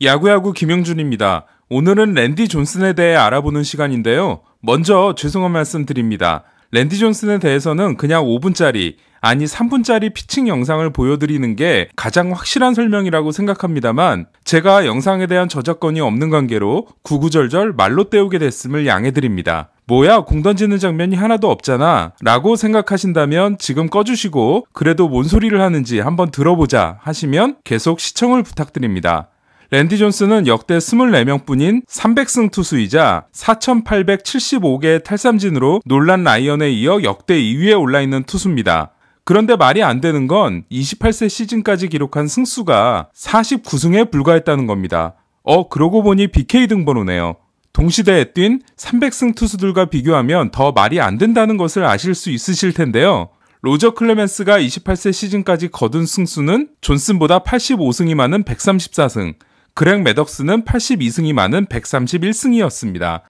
야구야구 김영준입니다. 오늘은 랜디 존슨에 대해 알아보는 시간인데요. 먼저 죄송한 말씀 드립니다. 랜디 존슨에 대해서는 그냥 5분짜리, 아니 3분짜리 피칭 영상을 보여드리는 게 가장 확실한 설명이라고 생각합니다만 제가 영상에 대한 저작권이 없는 관계로 구구절절 말로 때우게 됐음을 양해드립니다. 뭐야 공 던지는 장면이 하나도 없잖아 라고 생각하신다면 지금 꺼주시고 그래도 뭔 소리를 하는지 한번 들어보자 하시면 계속 시청을 부탁드립니다. 랜디 존슨은 역대 24명뿐인 300승 투수이자 4,875개의 탈삼진으로 논란 라이언에 이어 역대 2위에 올라 있는 투수입니다. 그런데 말이 안 되는 건 28세 시즌까지 기록한 승수가 49승에 불과했다는 겁니다. 어, 그러고 보니 BK 등번호네요. 동시대에 뛴 300승 투수들과 비교하면 더 말이 안 된다는 것을 아실 수 있으실 텐데요. 로저 클레멘스가 28세 시즌까지 거둔 승수는 존슨보다 85승이 많은 134승, 그렉 매덕스는 82승이 많은 131승이었습니다.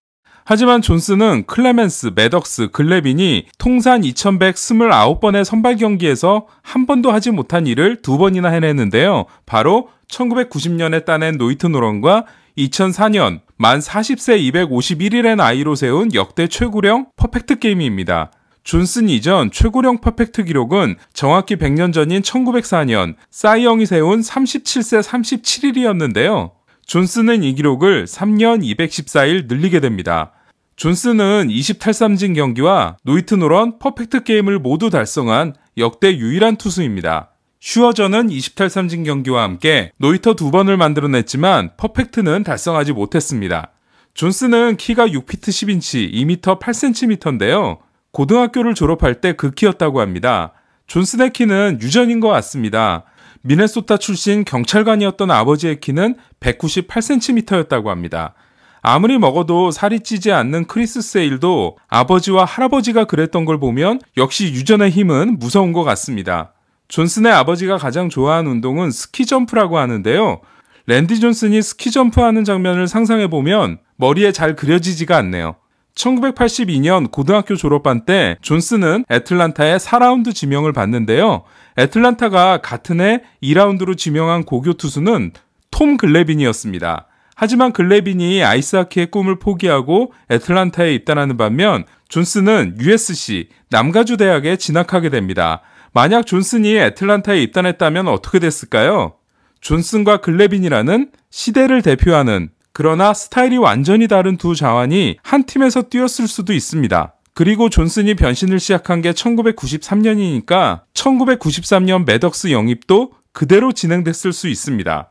하지만 존슨은 클레멘스, 매덕스, 글레빈이 통산 2129번의 선발 경기에서 한 번도 하지 못한 일을 두 번이나 해냈는데요. 바로 1990년에 따낸 노히트 노런과 2004년 만 40세 251일의 나이로 세운 역대 최고령 퍼펙트 게임입니다. 존슨 이전 최고령 퍼펙트 기록은 정확히 100년 전인 1904년 사이영이 세운 37세 37일이었는데요. 존슨은 이 기록을 3년 214일 늘리게 됩니다. 존슨은 20탈삼진 경기와 노히트 노런 퍼펙트 게임을 모두 달성한 역대 유일한 투수입니다. 슈어저는 20탈삼진 경기와 함께 노히터 두 번을 만들어냈지만 퍼펙트는 달성하지 못했습니다. 존슨은 키가 6피트 10인치 2m 8cm인데요. 고등학교를 졸업할 때 그 키였다고 합니다. 존슨의 키는 유전인 것 같습니다. 미네소타 출신 경찰관이었던 아버지의 키는 198cm였다고 합니다. 아무리 먹어도 살이 찌지 않는 크리스 세일도 아버지와 할아버지가 그랬던 걸 보면 역시 유전의 힘은 무서운 것 같습니다. 존슨의 아버지가 가장 좋아하는 운동은 스키 점프라고 하는데요. 랜디 존슨이 스키 점프하는 장면을 상상해보면 머리에 잘 그려지지가 않네요. 1982년 고등학교 졸업반 때 존슨은 애틀란타의 4라운드 지명을 받는데요. 애틀란타가 같은 해 2라운드로 지명한 고교 투수는 톰 글레빈이었습니다. 하지만 글레빈이 아이스하키의 꿈을 포기하고 애틀란타에 입단하는 반면 존슨은 USC 남가주 대학에 진학하게 됩니다. 만약 존슨이 애틀란타에 입단했다면 어떻게 됐을까요? 존슨과 글레빈이라는 시대를 대표하는 그러나 스타일이 완전히 다른 두 좌완이 한 팀에서 뛰었을 수도 있습니다. 그리고 존슨이 변신을 시작한 게 1993년이니까 1993년 매덕스 영입도 그대로 진행됐을 수 있습니다.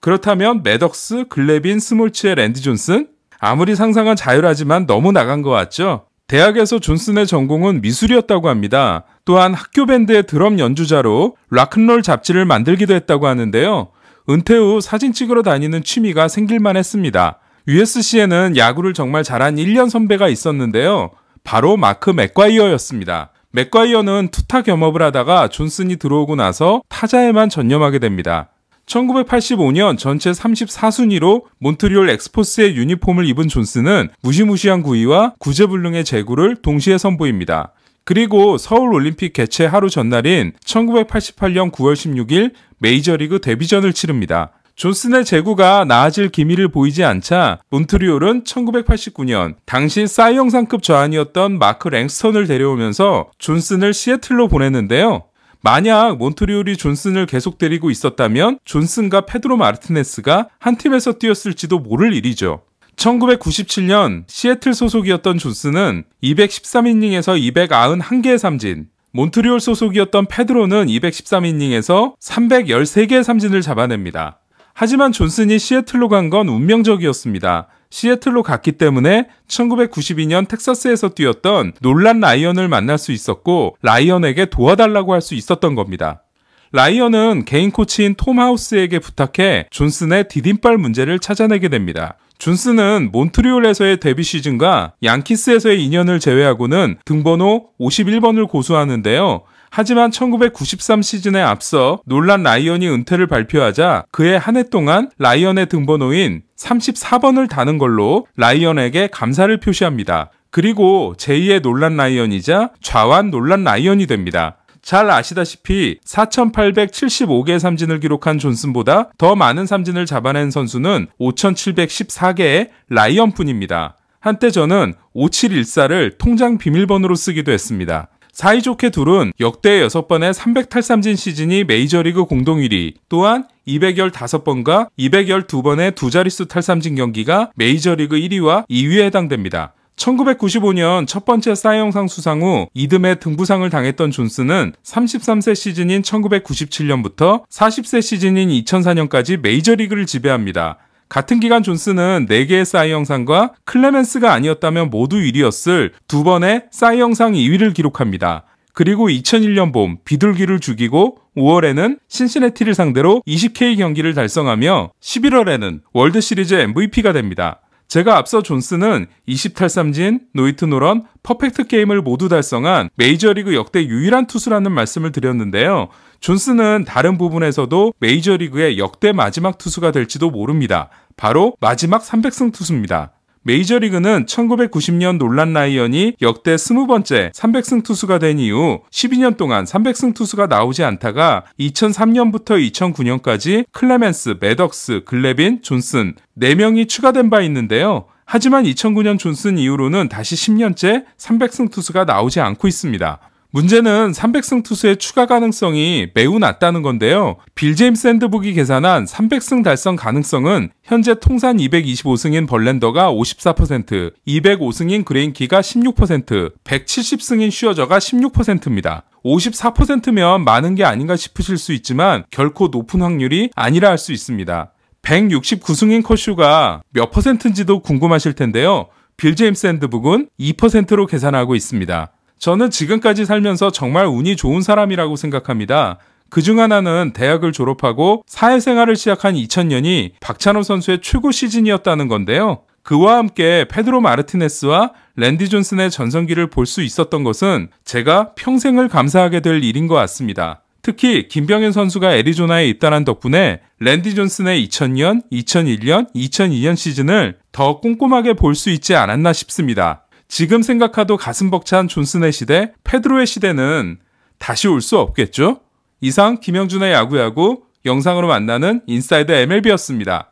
그렇다면 매덕스, 글레빈, 스몰츠에 랜디 존슨? 아무리 상상은 자유라지만 너무 나간 것 같죠? 대학에서 존슨의 전공은 미술이었다고 합니다. 또한 학교 밴드의 드럼 연주자로 락큰롤 잡지를 만들기도 했다고 하는데요. 은퇴 후 사진 찍으러 다니는 취미가 생길만 했습니다. USC에는 야구를 정말 잘한 1년 선배가 있었는데요. 바로 마크 맥과이어였습니다. 맥과이어는 투타 겸업을 하다가 존슨이 들어오고 나서 타자에만 전념하게 됩니다. 1985년 전체 34순위로 몬트리올 엑스포스의 유니폼을 입은 존슨은 무시무시한 구위와 구제불능의 제구를 동시에 선보입니다. 그리고 서울 올림픽 개최 하루 전날인 1988년 9월 16일 메이저리그 데뷔전을 치릅니다. 존슨의 제구가 나아질 기미를 보이지 않자 몬트리올은 1989년 당시 사이영상급 좌완이었던 마크 랭스턴을 데려오면서 존슨을 시애틀로 보냈는데요. 만약 몬트리올이 존슨을 계속 데리고 있었다면 존슨과 페드로 마르티네스가 한 팀에서 뛰었을지도 모를 일이죠. 1997년 시애틀 소속이었던 존슨은 213이닝에서 291개의 삼진, 몬트리올 소속이었던 페드로는 213이닝에서 313개의 삼진을 잡아냅니다. 하지만 존슨이 시애틀로 간 건 운명적이었습니다. 시애틀로 갔기 때문에 1992년 텍사스에서 뛰었던 놀란 라이언을 만날 수 있었고 라이언에게 도와달라고 할 수 있었던 겁니다. 라이언은 개인 코치인 톰 하우스에게 부탁해 존슨의 디딤발 문제를 찾아내게 됩니다. 존슨은 몬트리올에서의 데뷔 시즌과 양키스에서의 2년을 제외하고는 등번호 51번을 고수하는데요. 하지만 1993 시즌에 앞서 놀란 라이언이 은퇴를 발표하자 그의 한 해 동안 라이언의 등번호인 34번을 다는 걸로 라이언에게 감사를 표시합니다. 그리고 제2의 놀란 라이언이자 좌완 놀란 라이언이 됩니다. 잘 아시다시피 4,875개의 삼진을 기록한 존슨보다 더 많은 삼진을 잡아낸 선수는 5,714개의 라이언뿐입니다. 한때 저는 5714를 통장 비밀번호로 쓰기도 했습니다. 사이좋게 둘은 역대 6번의 300탈삼진 시즌이 메이저리그 공동 1위, 또한 215번과 212번의 두 자릿수 탈삼진 경기가 메이저리그 1위와 2위에 해당됩니다. 1995년 첫 번째 사이영상 수상 후 이듬해 등부상을 당했던 존스는 33세 시즌인 1997년부터 40세 시즌인 2004년까지 메이저리그를 지배합니다. 같은 기간 존슨은 4개의 사이 영상과 클레멘스가 아니었다면 모두 1위였을 두 번의 사이 영상 2위를 기록합니다. 그리고 2001년 봄 비둘기를 죽이고 5월에는 신시내티를 상대로 20K 경기를 달성하며 11월에는 월드 시리즈 MVP가 됩니다. 제가 앞서 존슨은 20탈삼진, 노히트 노런, 퍼펙트 게임을 모두 달성한 메이저리그 역대 유일한 투수라는 말씀을 드렸는데요. 존슨은 다른 부분에서도 메이저리그의 역대 마지막 투수가 될지도 모릅니다. 바로 마지막 300승 투수입니다. 메이저리그는 1990년 놀란 라이언이 역대 20번째 300승 투수가 된 이후 12년 동안 300승 투수가 나오지 않다가 2003년부터 2009년까지 클레멘스, 매덕스, 글레빈, 존슨 4명이 추가된 바 있는데요. 하지만 2009년 존슨 이후로는 다시 10년째 300승 투수가 나오지 않고 있습니다. 문제는 300승 투수의 추가 가능성이 매우 낮다는 건데요. 빌 제임스 핸드북이 계산한 300승 달성 가능성은 현재 통산 225승인 벌렌더가 54%, 205승인 그레인키가 16%, 170승인 슈어저가 16%입니다. 54%면 많은 게 아닌가 싶으실 수 있지만 결코 높은 확률이 아니라 할 수 있습니다. 169승인 커쇼가 몇 퍼센트인지도 궁금하실 텐데요. 빌 제임스 핸드북은 2%로 계산하고 있습니다. 저는 지금까지 살면서 정말 운이 좋은 사람이라고 생각합니다. 그중 하나는 대학을 졸업하고 사회생활을 시작한 2000년이 박찬호 선수의 최고 시즌이었다는 건데요. 그와 함께 페드로 마르티네스와 랜디 존슨의 전성기를 볼 수 있었던 것은 제가 평생을 감사하게 될 일인 것 같습니다. 특히 김병현 선수가 애리조나에 입단한 덕분에 랜디 존슨의 2000년, 2001년, 2002년 시즌을 더 꼼꼼하게 볼 수 있지 않았나 싶습니다. 지금 생각해도 가슴 벅찬 존슨의 시대, 페드로의 시대는 다시 올 수 없겠죠? 이상 김형준의 야구야구 영상으로 만나는 인사이드 MLB였습니다.